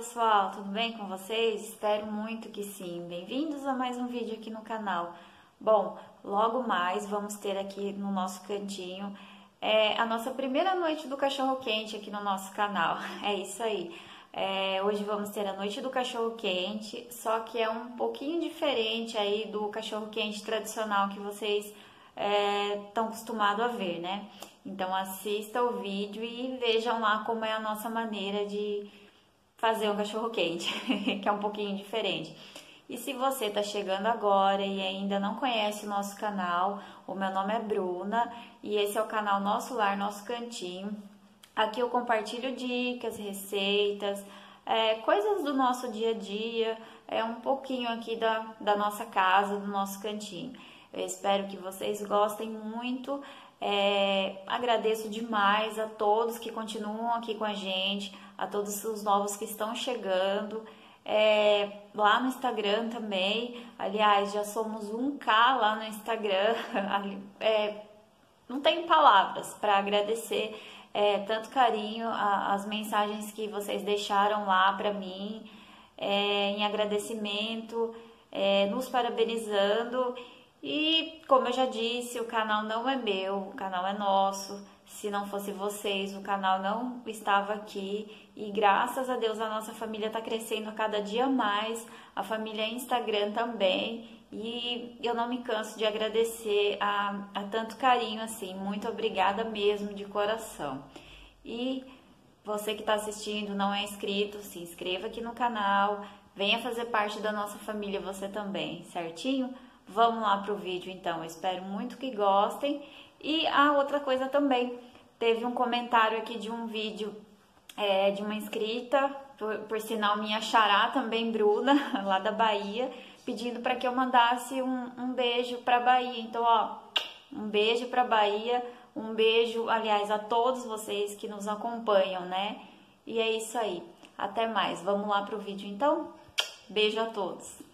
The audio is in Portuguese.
pessoal, tudo bem com vocês? Espero muito que sim. Bem-vindos a mais um vídeo aqui no canal. Bom, logo mais vamos ter aqui no nosso cantinho é, a nossa primeira noite do cachorro quente aqui no nosso canal. É isso aí. É, hoje vamos ter a noite do cachorro quente, só que é um pouquinho diferente aí do cachorro quente tradicional que vocês estão é, acostumados a ver, né? Então assista o vídeo e vejam lá como é a nossa maneira de fazer um cachorro quente, que é um pouquinho diferente. E se você está chegando agora e ainda não conhece o nosso canal, o meu nome é Bruna e esse é o canal Nosso Lar, Nosso Cantinho. Aqui eu compartilho dicas, receitas, é, coisas do nosso dia a dia, é um pouquinho aqui da, da nossa casa, do nosso cantinho. Eu espero que vocês gostem muito. É, agradeço demais a todos que continuam aqui com a gente, a todos os novos que estão chegando. É, lá no Instagram também, aliás, já somos um k lá no Instagram. É, não tem palavras para agradecer é, tanto carinho, a, as mensagens que vocês deixaram lá para mim, é, em agradecimento, é, nos parabenizando. E como eu já disse, o canal não é meu, o canal é nosso. Se não fosse vocês, o canal não estava aqui. E graças a Deus a nossa família está crescendo a cada dia mais, a família Instagram também. E eu não me canso de agradecer a, a tanto carinho assim. Muito obrigada mesmo de coração. E você que está assistindo, não é inscrito, se inscreva aqui no canal. Venha fazer parte da nossa família você também, certinho? Vamos lá para o vídeo então. Eu espero muito que gostem. E a outra coisa também, teve um comentário aqui de um vídeo é, de uma inscrita, por, por sinal minha xará também, Bruna, lá da Bahia, pedindo para que eu mandasse um, um beijo para Bahia. Então, ó, um beijo para Bahia, um beijo, aliás, a todos vocês que nos acompanham, né? E é isso aí. Até mais. Vamos lá pro vídeo então? Beijo a todos.